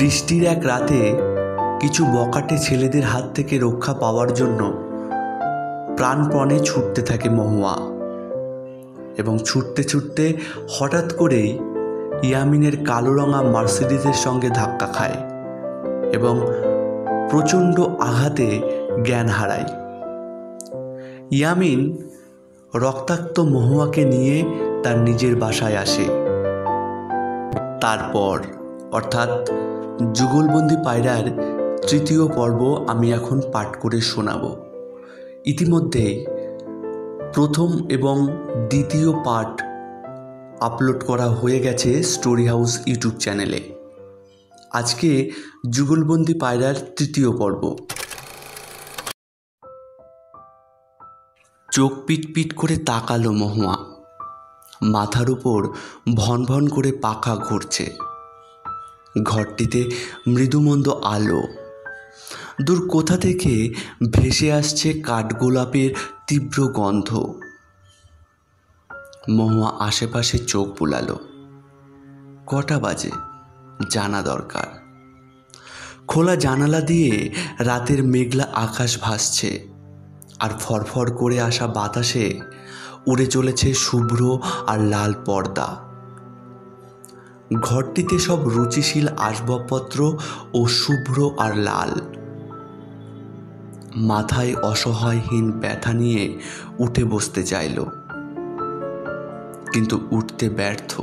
বৃষ্টির এক রাতে কিছু বকাটে ছেলেদের হাত থেকে রক্ষা পাওয়ার জন্য প্রাণপণে ছুটতে থাকে মহুয়া। এবং ছুটতে ছুটতে হঠাৎ করেই ইয়ামিনের কালো রঙা মার্সিডিজের সঙ্গে ধাক্কা খায় এবং প্রচণ্ড আঘাতে জ্ঞান হারায়। ইয়ামিন রক্তাক্ত মহুয়াকে নিয়ে তার নিজের বাসায় আসে। তারপর অর্থাৎ যুগলবন্দি পায়রার তৃতীয় পর্ব আমি এখন পাঠ করে শোনাব। ইতিমধ্যেই প্রথম এবং দ্বিতীয় পার্ট আপলোড করা হয়ে গেছে স্টোরি হাউস ইউটিউব চ্যানেলে। আজকে যুগলবন্দি পায়রার তৃতীয় পর্ব। চোখ পিট পিট করে তাকালো মহুয়া। মাথার উপর ভন ভন করে পাখা ঘুরছে। ঘরটিতে মৃদুমন্দ আলো। দূর কোথা থেকে ভেসে আসছে কাঠগোলাপের তীব্র গন্ধ। মহুয়া আশেপাশে চোখ বুলালো। কটা বাজে? জানা দরকার। খোলা জানালা দিয়ে রাতের মেঘলা আকাশ ভাসছে আর ফরফর করে আসা বাতাসে উড়ে চলেছে শুভ্র আর লাল পর্দা। ঘরটিতে সব রুচিশীল আসবাবপত্র ও শুভ্র আর লাল। মাথায় অসহায়হীন ব্যথা নিয়ে উঠে বসতে চাইল। কিন্তু উঠতে ব্যর্থ।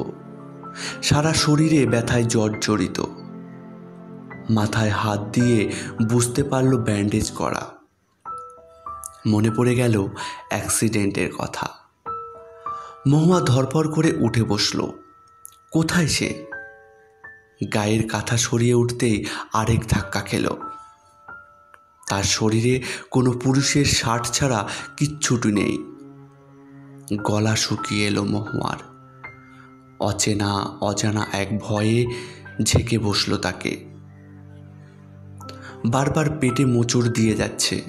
সারা শরীরে ব্যথায় জর্জরিত। মাথায় হাত দিয়ে বুঝতে পারল ব্যান্ডেজ করা। মনে পড়ে গেল অ্যাক্সিডেন্টের কথা। মহুয়া ধরপর করে উঠে বসল। কোথায় সে? গায়ের কাঁথা সরিয়ে উঠতেই আরেক ধাক্কা খেল। তার শরীরে কোনো পুরুষের শার্ট ছাড়া কিচ্ছুটি নেই। গলা শুকিয়ে এলো মহুয়ার। অচেনা, অজানা এক ভয়ে ঝেঁকে বসল তাকে। বারবার পেটে মোচড় দিয়ে যাচ্ছে।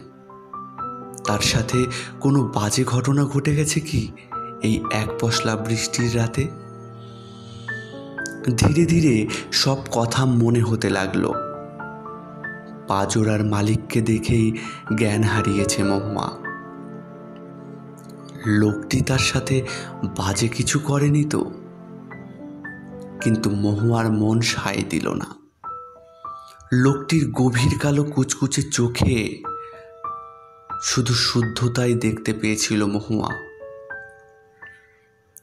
তার সাথে কোনো বাজে ঘটনা ঘটে গেছে কি এই এক পশলা বৃষ্টির রাতে? ধীরে ধীরে সব কথা মনে হতে লাগল। পাজোরার মালিককে দেখেই জ্ঞান হারিয়েছে মহুয়া। লোকটি তার সাথে বাজে কিছু করেনি তো। কিন্তু মহুয়ার মন সায় দিল না। লোকটির গভীর কালো কুচকুচে চোখে শুধু শুদ্ধতাই দেখতে পেয়েছিল মহুয়া।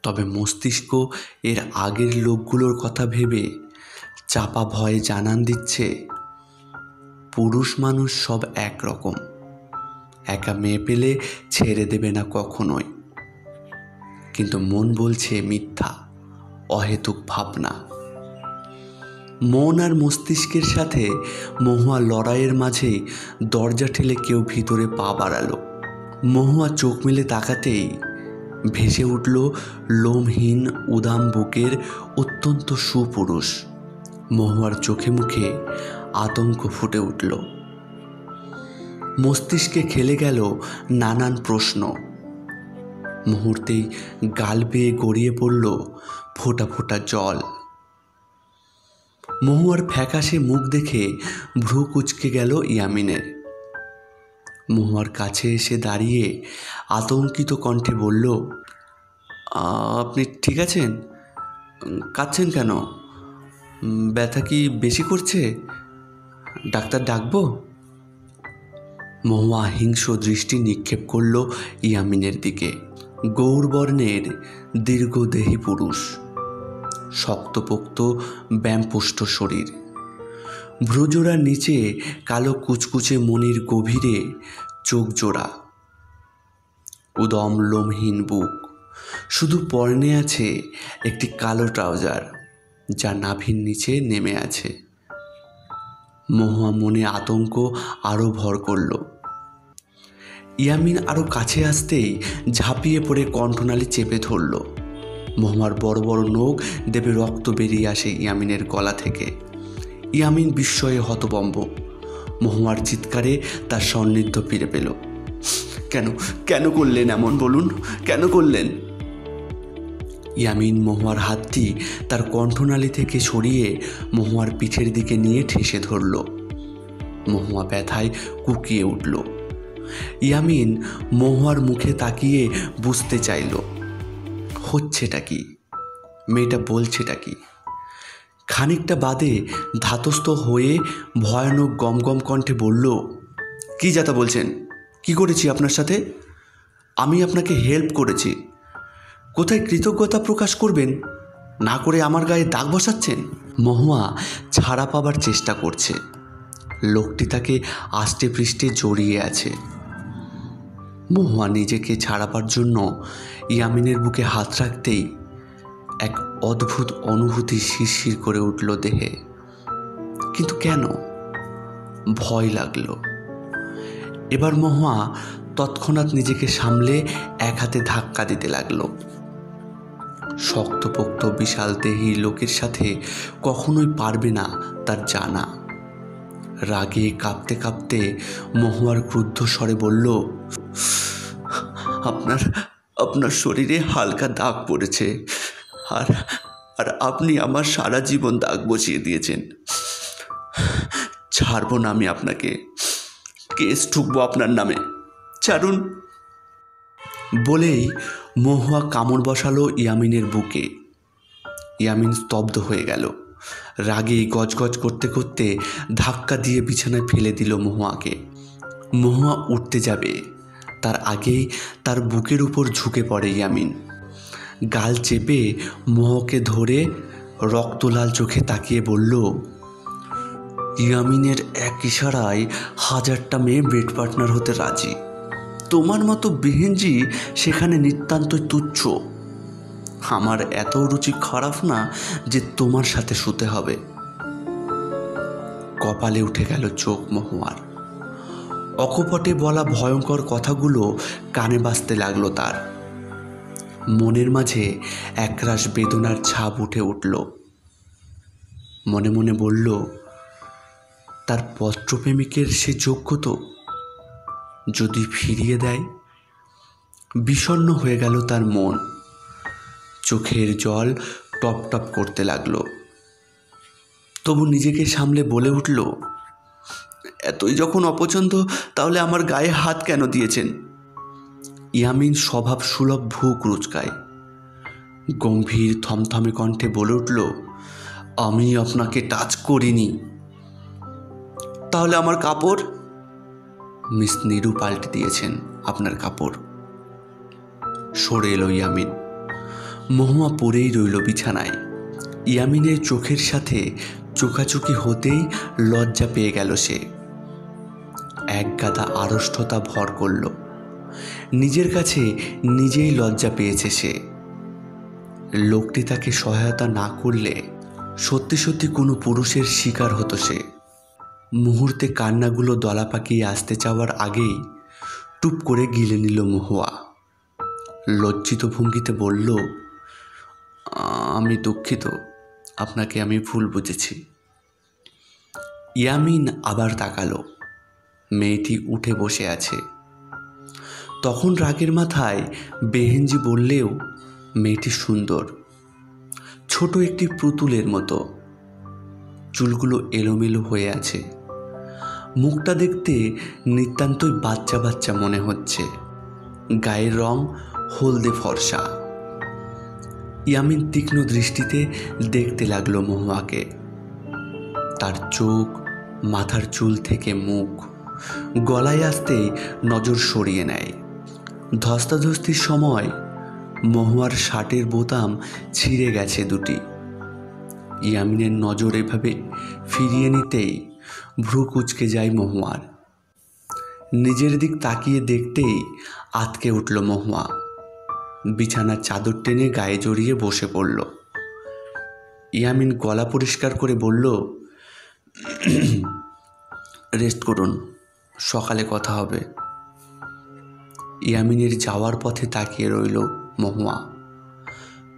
তবে মস্তিষ্ক এর আগের লোকগুলোর কথা ভেবে চাপা ভয়ে জানান দিচ্ছে, পুরুষ মানুষ সব একরকম। একা মেয়ে পেলে ছেড়ে দেবে না কখনোই। কিন্তু মন বলছে মিথ্যা, অহেতুক ভাবনা। মন আর মস্তিষ্কের সাথে মহুয়া লড়াইয়ের মাঝেই দরজা ঠেলে কেউ ভিতরে পা বাড়ালো। মহুয়া চোখ মেলে তাকাতেই ভেসে উঠল লোমহীন, উদাম বুকের অত্যন্ত সুপুরুষ। মহুয়ার চোখে মুখে আতঙ্ক ফুটে উঠল। মস্তিষ্কে খেলে গেল নানান প্রশ্ন। মুহূর্তেই গাল বেয়ে গড়িয়ে পড়ল ফোটা ফোটা জল। মহুয়ার ফ্যাকাশে মুখ দেখে ভ্রু কুচকে গেল ইয়ামিনের। মহুয়ার কাছে এসে দাঁড়িয়ে আতঙ্কিত কণ্ঠে বলল আপনি ঠিক আছেন? কাঁদছেন কেন? ব্যথা কি বেশি করছে? ডাক্তার ডাকবো? মহুয়া হিংস্র দৃষ্টি নিক্ষেপ করল ইয়ামিনের দিকে। গৌরবর্ণের দীর্ঘদেহী পুরুষ, শক্তপোক্ত ব্যায়ামপুষ্ট শরীর। ভ্রুজোড়ার নিচে কালো কুচকুচে মনির গভীরে চোখ জোড়া। উদম লোমহীন বুক। শুধু পর্নে আছে একটি কালো ট্রাউজার, যা নাভির নিচে নেমে আছে। মহুয়া মনে আতঙ্ক আরও ভর করল। ইয়ামিন আরও কাছে আসতেই ঝাঁপিয়ে পড়ে কণ্ঠনালী চেপে ধরল। মহুয়ার বড় বড় নখ দেবে রক্ত বেরিয়ে আসে ইয়ামিনের গলা থেকে। ইয়ামিন বিস্ময়ে হতবম্ব। মহুয়ার চিৎকারে তার সন্নিধ্য ফিরে পেল। কেন কেন করলেন এমন বলুন? কেন করলেন? ইয়ামিন মহুয়ার হাতটি তার কণ্ঠনালী থেকে সরিয়ে মহুয়ার পিঠের দিকে নিয়ে ঠেসে ধরল। মহুয়া ব্যথায় কুকিয়ে উঠল। ইয়ামিন মহুয়ার মুখে তাকিয়ে বুঝতে চাইল, হচ্ছেটা কি? মেয়েটা বলছেটা কি? খানিকটা বাদে ধাতস্থ হয়ে ভয়ানক গমগম কণ্ঠে বলল, কি যাতা বলছেন? কি করেছি আপনার সাথে? আমি আপনাকে হেল্প করেছি। কোথায় কৃতজ্ঞতা প্রকাশ করবেন? না করে আমার গায়ে দাগ বসাচ্ছেন? মহুয়া ছাড়া পাবার চেষ্টা করছে। লোকটি তাকে আষ্টে পৃষ্ঠে জড়িয়ে আছে। মহুয়া নিজেকে ছাড়াবার জন্য ইয়ামিনের বুকে হাত রাখতেই এক অদ্ভুত অনুভূতি শিরশির করে উঠল দেহে। কিন্তু কেন? ভয় লাগল। এবার মহুয়া তৎক্ষণাৎ নিজেকে সামলে এক হাতে ধাক্কা দিতে লাগল। শক্তপোক্ত বিশাল দেহী লোকের সাথে কখনোই পারবে না তার জানা। রাগে কাঁপতে কাঁপতে মহুয়ার ক্রুদ্ধ স্বরে বলল, আপনার আপনার শরীরে হালকা দাগ পড়েছে। আর আর আপনি আমার সারা জীবন দাগ বসিয়ে দিয়েছেন। ছাড়ব না আমি আপনাকে। কেস ঠুকবো আপনার নামে। ছাড়ুন। বলেই মহুয়া কামড় বসালো ইয়ামিনের বুকে। ইয়ামিন স্তব্ধ হয়ে গেল। রাগে গজগজ করতে করতে ধাক্কা দিয়ে বিছানায় ফেলে দিল মহুয়াকে। মহুয়া উঠতে যাবে। তার আগেই তার বুকের উপর ঝুঁকে পড়ে ইয়ামিন। গাল চেপে মোহকে ধরে রক্তলাল চোখে তাকিয়ে বলল, ইয়ামিনের এক ইশারায় হাজারটা মেয়ে বেড পার্টনার হতে রাজি। তোমার মতো বিহেনজি সেখানে নিতান্তই তুচ্ছ। আমার এত রুচি খারাপ না যে তোমার সাথে শুতে হবে। কপালে উঠে গেল চোখ মহুয়ার। অকপটে বলা ভয়ঙ্কর কথাগুলো কানে বাজতে লাগল তার। মনের মাঝে একরাশ বেদনার ছাপ উঠে উঠল। মনে মনে বলল, তার পত্রপ্রেমিকের সে যোগ্য তো? যদি ফিরিয়ে দেয়? বিষণ্ণ হয়ে গেল তার মন। চোখের জল টপ টপ করতে লাগল। তবু নিজেকে সামলে বলে উঠল, এতই যখন অপছন্দ, তাহলে আমার গায়ে হাত কেন দিয়েছেন? ইয়ামিন স্বভাব সুলভ ভুক রুচকায়। গম্ভীর থমথমে কণ্ঠে বলে উঠল, আমি আপনাকে টাচ করিনি। তাহলে আমার কাপড়? মিস নিরু পাল্টে দিয়েছেন আপনার কাপড়। সরে এলো ইয়ামিন। মহুয়া পরেই রইল বিছানায়। ইয়ামিনের চোখের সাথে চোখাচোখি হতেই লজ্জা পেয়ে গেল সে। এক গাদা আড়ষ্টতা ভর করল। নিজের কাছে নিজেই লজ্জা পেয়েছে সে। লোকটি তাকে সহায়তা না করলে সত্যি সত্যি কোনো পুরুষের শিকার হতো সে। মুহূর্তে কান্নাগুলো দলা পাকিয়ে আসতে চাওয়ার আগেই টুপ করে গিলে নিল মহুয়া। লজ্জিত ভঙ্গিতে বলল, আমি দুঃখিত, আপনাকে আমি ভুল বুঝেছি। ইয়ামিন আবার তাকালো। মেয়েটি উঠে বসে আছে। তখন রাগের মাথায় বেহেনজি বললেও, মেয়েটি সুন্দর, ছোট একটি পুতুলের মতো। চুলগুলো এলোমেলো হয়ে আছে। মুখটা দেখতে নিতান্তই বাচ্চা বাচ্চা মনে হচ্ছে। গায়ের রং হলদে ফর্সা। ইয়ামিন তীক্ষ্ণ দৃষ্টিতে দেখতে লাগল মহুয়াকে। তার চোখ, মাথার চুল থেকে মুখ, গলায় আসতেই নজর সরিয়ে নেয়। ধস্তাধস্তির সময় মহুয়ার শার্টের বোতাম ছিঁড়ে গেছে দুটি। ইয়ামিনের নজর এভাবে ফিরিয়ে নিতেই ভ্রু কুচকে যায় মহুয়ার। নিজের দিক তাকিয়ে দেখতেই আতকে উঠল মহুয়া। বিছানার চাদর টেনে গায়ে জড়িয়ে বসে পড়ল। ইয়ামিন গলা পরিষ্কার করে বলল, রেস্ট করুন, সকালে কথা হবে। ইয়ামিনের যাওয়ার পথে তাকিয়ে রইল মহুয়া।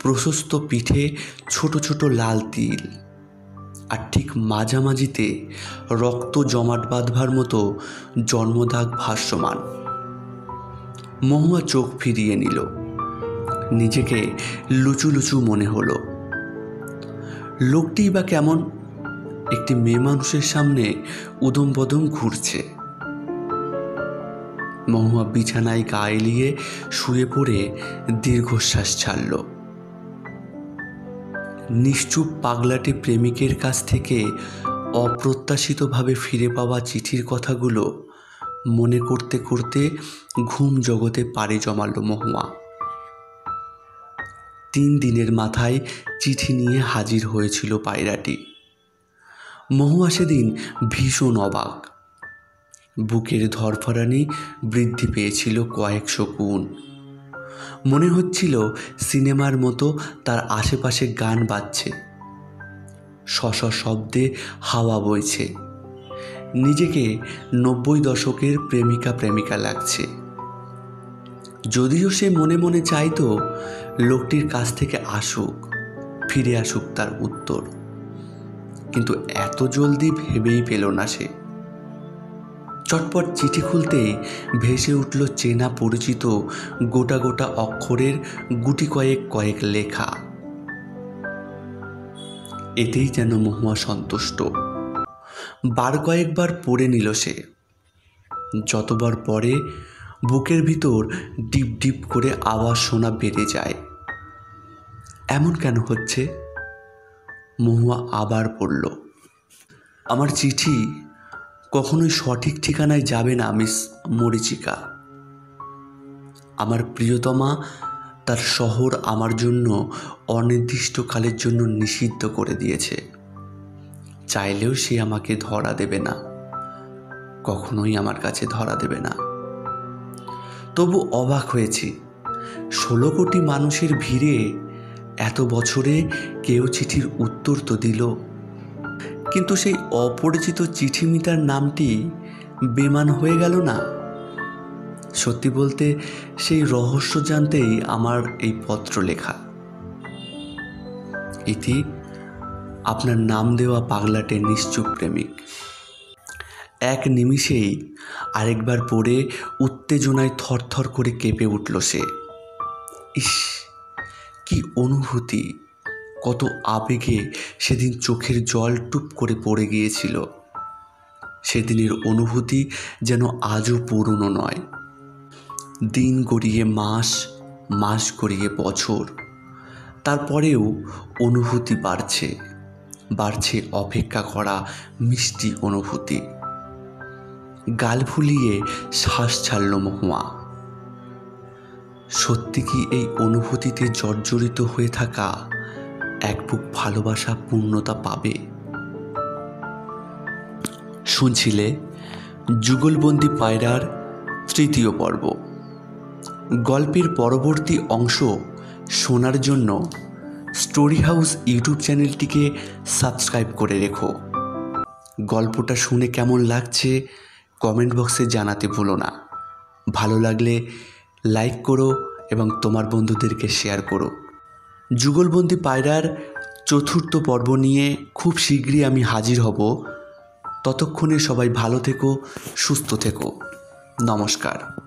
প্রশস্ত পিঠে ছোট ছোট লাল তিল। আর ঠিক মাঝামাঝিতে রক্ত জমাট বাঁধবার মতো জন্মদাগ ভাষ্যমান মহুয়া চোখ ফিরিয়ে নিল। নিজেকে লুচু লুচু মনে হলো। লোকটিই বা কেমন? একটি মেয়ে মানুষের সামনে উদম বদম ঘুরছে। মহুয়া বিছানায় গা এলিয়ে শুয়ে পড়ে দীর্ঘশ্বাস ছাড়ল। নিশ্চুপ পাগলাটে প্রেমিকের কাছ থেকে অপ্রত্যাশিতভাবে ফিরে পাওয়া চিঠির কথাগুলো মনে করতে করতে ঘুম জগতে পাড়ি জমালো মহুয়া। তিন দিনের মাথায় চিঠি নিয়ে হাজির হয়েছিল পায়রাটি। মহুয়া সেদিন ভীষণ অবাক। বুকের ধরফরানি বৃদ্ধি পেয়েছিল কয়েকশো গুণ মনে হচ্ছিল সিনেমার মতো তার আশেপাশে গান বাজছে। শশ শব্দে হাওয়া বইছে। নিজেকে নব্বই দশকের প্রেমিকা প্রেমিকা লাগছে। যদিও সে মনে মনে চাইতো লোকটির কাছ থেকে আসুক, ফিরে আসুক তার উত্তর। কিন্তু এত জলদি ভেবেই পেল না সে। চটপট চিঠি খুলতে ভেসে উঠল চেনা পরিচিত গোটা গোটা অক্ষরের গুটি কয়েক কয়েক লেখা। এতেই যেন মহুয়া সন্তুষ্ট। বার কয়েকবার পড়ে নিল সে। যতবার পরে বুকের ভিতর ডিপ ডিপ করে আওয়াজ শোনা বেড়ে যায়। এমন কেন হচ্ছে? মহুয়া আবার পড়ল। আমার চিঠি কখনোই সঠিক ঠিকানায় যাবে না মিস মরিচিকা। আমার প্রিয়তমা তার শহর আমার জন্য অনির্দিষ্টকালের জন্য নিষিদ্ধ করে দিয়েছে। চাইলেও সে আমাকে ধরা দেবে না। কখনোই আমার কাছে ধরা দেবে না। তবু অবাক হয়েছি। ষোলো কোটি মানুষের ভিড়ে এত বছরে কেউ চিঠির উত্তর তো দিল। কিন্তু সেই অপরিচিত চিঠি মিতার নামটি বেমান হয়ে গেল না? সত্যি বলতে, সেই রহস্য জানতেই আমার এই পত্র লেখা ইতি আপনার নাম দেওয়া পাগলাটে নিশ্চুপ প্রেমিক। এক নিমিষেই আরেকবার পড়ে উত্তেজনায় থরথর করে কেঁপে উঠল সে। ইস, কি অনুভূতি! কত আবেগে সেদিন চোখের জল টুপ করে পড়ে গিয়েছিল। সেদিনের অনুভূতি যেন আজও পুরনো নয়। দিন গড়িয়ে মাস মাস গড়িয়ে বছর। তারপরেও অনুভূতি বাড়ছে বাড়ছে অপেক্ষা করা মিষ্টি অনুভূতি। গাল ফুলিয়ে শ্বাস ছাড়ল মহুয়া। সত্যি কি এই অনুভূতিতে জর্জরিত হয়ে থাকা এক বুক ভালোবাসা পূর্ণতা পাবে। শুনছিলে যুগলবন্দি পায়রার তৃতীয় পর্ব। গল্পের পরবর্তী অংশ শোনার জন্য স্টোরি হাউস ইউটিউব চ্যানেলটিকে সাবস্ক্রাইব করে রেখো। গল্পটা শুনে কেমন লাগছে কমেন্ট বক্সে জানাতে ভুলো না। ভালো লাগলে লাইক করো এবং তোমার বন্ধুদেরকে শেয়ার করো। যুগলবন্দি পায়রার চতুর্থ পর্ব নিয়ে খুব শীঘ্রই আমি হাজির হব। ততক্ষণে সবাই ভালো থেকো, সুস্থ থেকো। নমস্কার।